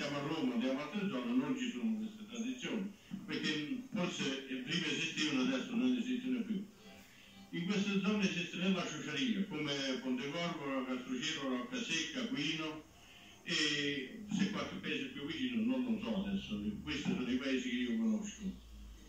andiamo a Roma, andiamo a altre zone, non ci sono queste tradizioni, perché forse prima esistivano, adesso non esistono più. In queste zone esiste la ciociaria, come Pontecorvo, Castrocero, Roccasecca, Quino, e se qualche paese più vicino non lo so adesso, questi sono i paesi che io conosco.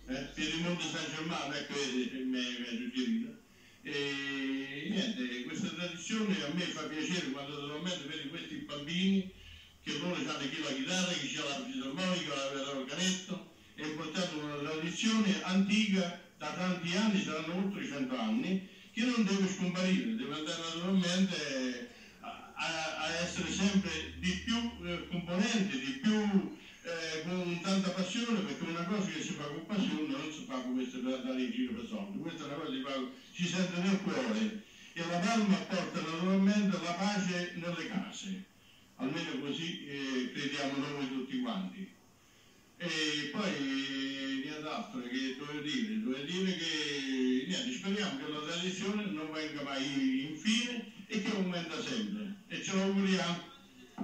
Eh? Piedimonte San Germano, ecco, ha suggerito. E niente, questa tradizione a me fa piacere quando naturalmente vedi questi bambini che loro hanno chi la chitarra, chi ha la fisarmonica, l'organetto, è portata una tradizione antica da tanti anni, saranno oltre 100 anni, che non deve scomparire, deve andare naturalmente a, a essere sempre di più eh, componente, di più eh, con tanta passione, perché una cosa che si fa con passione non si fa come queste per andare in giro per soldi, questa è una cosa che si sente nel cuore. E la palma porta naturalmente la pace nelle case, almeno così eh, crediamo noi tutti quanti. E poi nient'altro che dovevo dire, dovevo dire che niente, speriamo che la tradizione non venga mai infine e che aumenta sempre e ce lo auguriamo.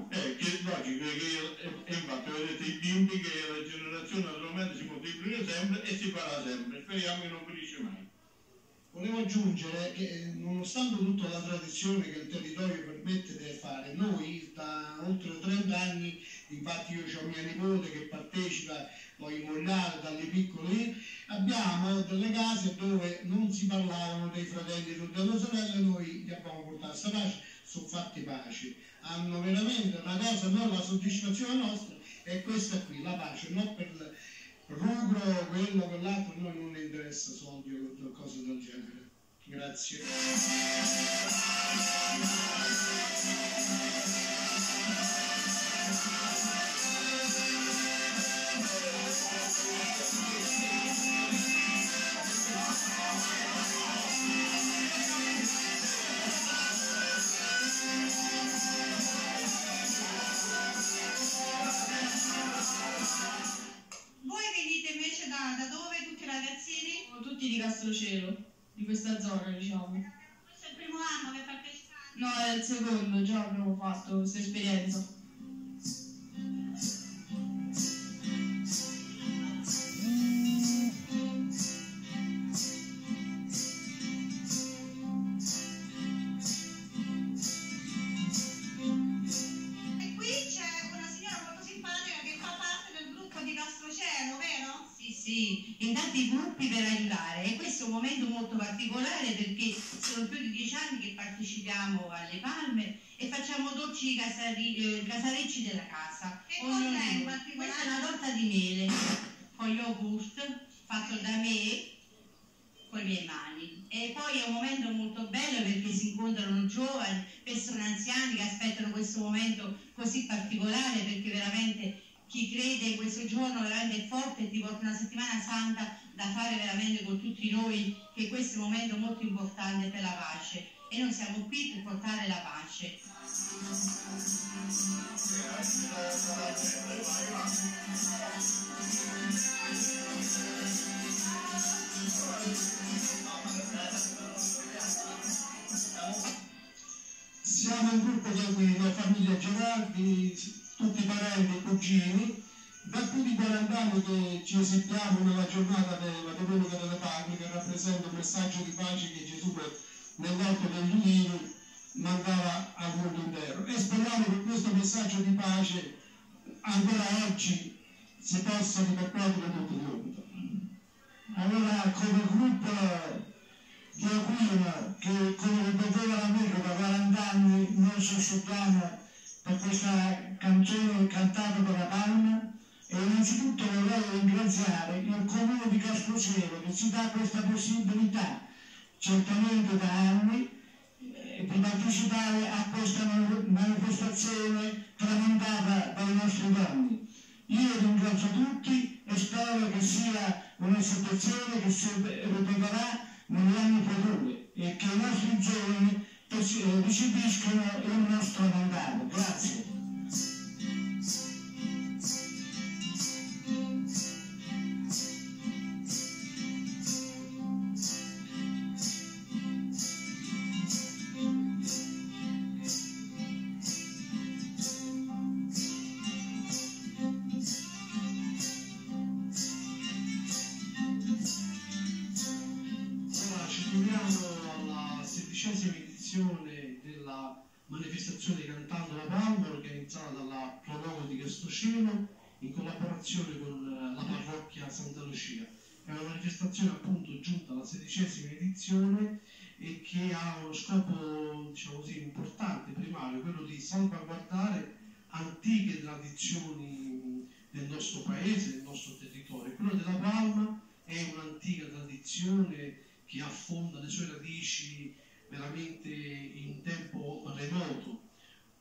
Eh, che logico che e infatti vedete i bimbi che la generazione naturalmente si moltiplica sempre e si farà sempre, speriamo che non finisce mai. Volevo aggiungere che nonostante tutta la tradizione che il territorio permette di fare, noi da oltre 30 anni, infatti io ho mia nipote che partecipa, poi mollare dalle piccole, abbiamo delle case dove non si parlavano dei fratelli e delle sorelle, noi li abbiamo portato a pace, sono fatti pace. Hanno veramente una cosa, non la soddisfazione nostra, è questa qui, la pace, non per rubro, quello, quell'altro, a noi non interessa soldi o cose del genere. Grazie. Di mele con yogurt fatto da me con le mie mani e poi è un momento molto bello perché si incontrano giovani, persone anziane che aspettano questo momento così particolare perché veramente chi crede in questo giorno veramente forte e ti porta una settimana santa da fare veramente con tutti noi che questo è un momento molto importante per la pace e noi siamo qui per portare la pace. Siamo Gerardi, tutti parenti e cugini, da più di 40 anni che ci esibiamo nella giornata della Domenica delle Palme che rappresenta un messaggio di pace che Gesù nell'alto degli ulivi mandava al mondo intero e speriamo che questo messaggio di pace ancora oggi si possa ripercuotere tutto il mondo. Allora come gruppo di Aquino che come ripeteva l'amico da 40 anni noi sussultiamo per questa canzone cantata da La Palma e innanzitutto vorrei ringraziare il comune di Castrocero che ci dà questa possibilità certamente da anni eh, di partecipare a questa manifestazione tramandata dai nostri donni. Io ringrazio tutti e spero che sia una situazione che si ripeterà negli anni futuri e che i nostri giovani recepiscono il nostro mandato. Grazie. Scopo diciamo così, importante, primario, quello di salvaguardare antiche tradizioni del nostro paese, del nostro territorio. Quello della Palma è un'antica tradizione che affonda le sue radici veramente in tempo remoto,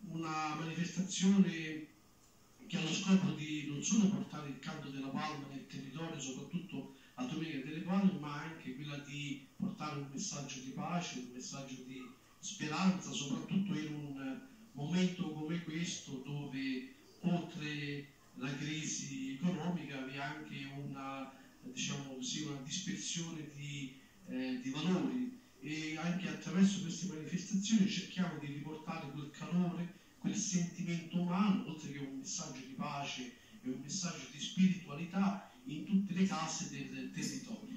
una manifestazione che ha lo scopo di non solo portare il canto della palma nel territorio, soprattutto la Domenica delle Palme, ma anche quella di portare un messaggio di pace, un messaggio di speranza, soprattutto in un momento come questo dove oltre la crisi economica vi è anche una, diciamo così, una dispersione di, eh, di valori. E anche attraverso queste manifestazioni cerchiamo di riportare quel calore, quel sentimento umano, oltre che un messaggio di pace e un messaggio di spiritualità in tutte le case del territorio.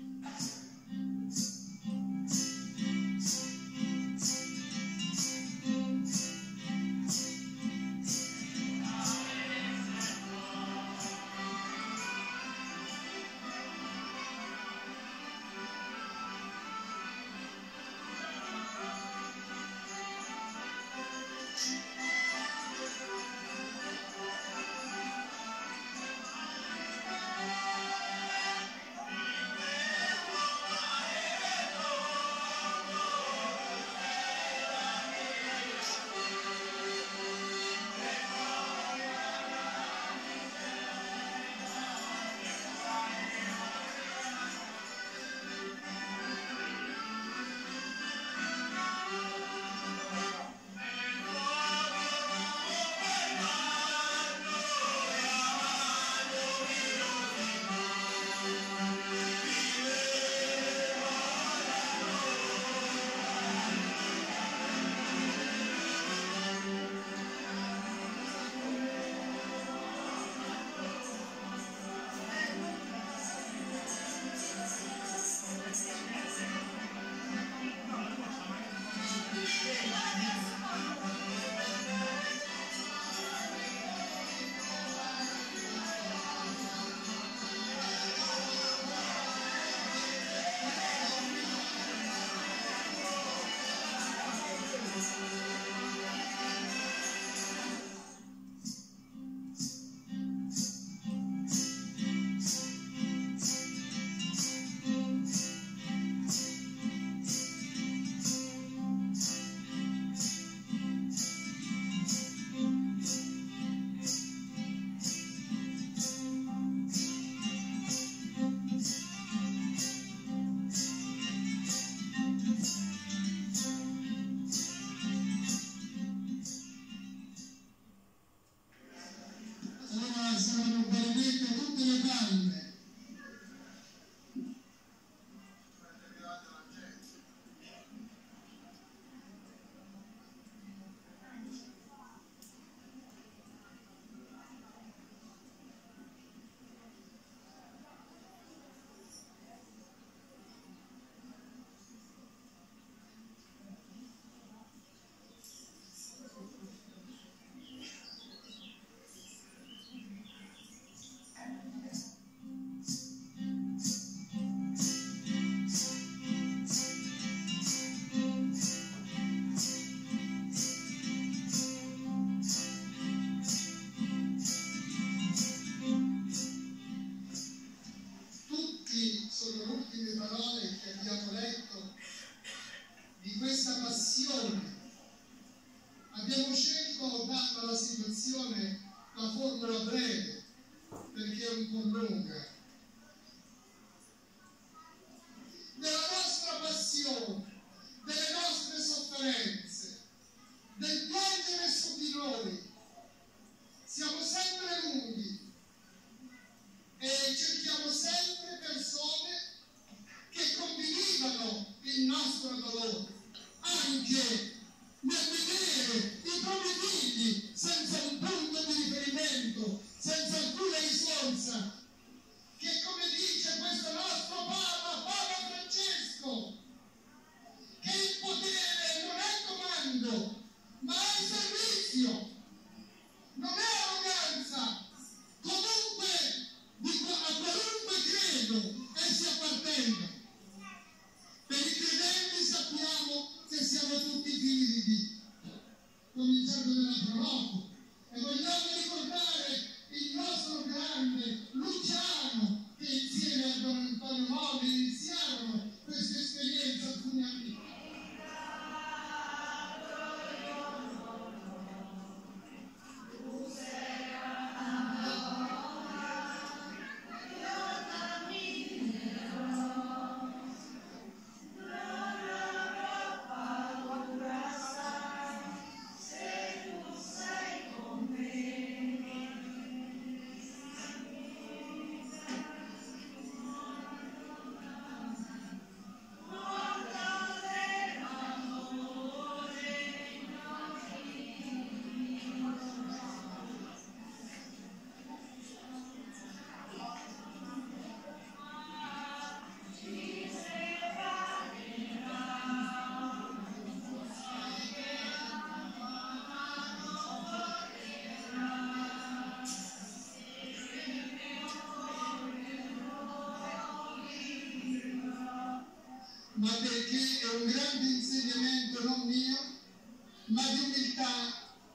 ma di umiltà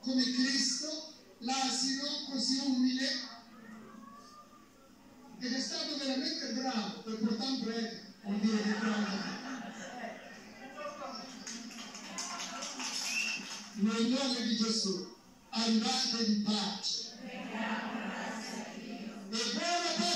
come Cristo, l'asino così umile, ed è stato veramente bravo per portare un breve, vuol dire che bravo. Nel nome di Gesù, arrivate in pace. E buona pace.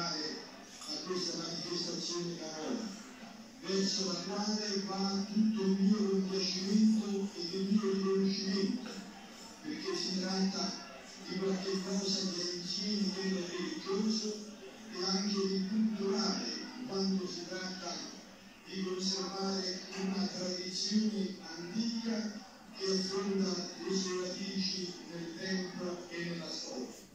partecipare a questa manifestazione da Roma, verso la quale va tutto il mio compiacimento e il mio riconoscimento, perché si tratta di qualche cosa che è insieme quello religioso e anche di culturale, quando si tratta di conservare una tradizione antica che affronta le sue radici nel tempo e nella storia.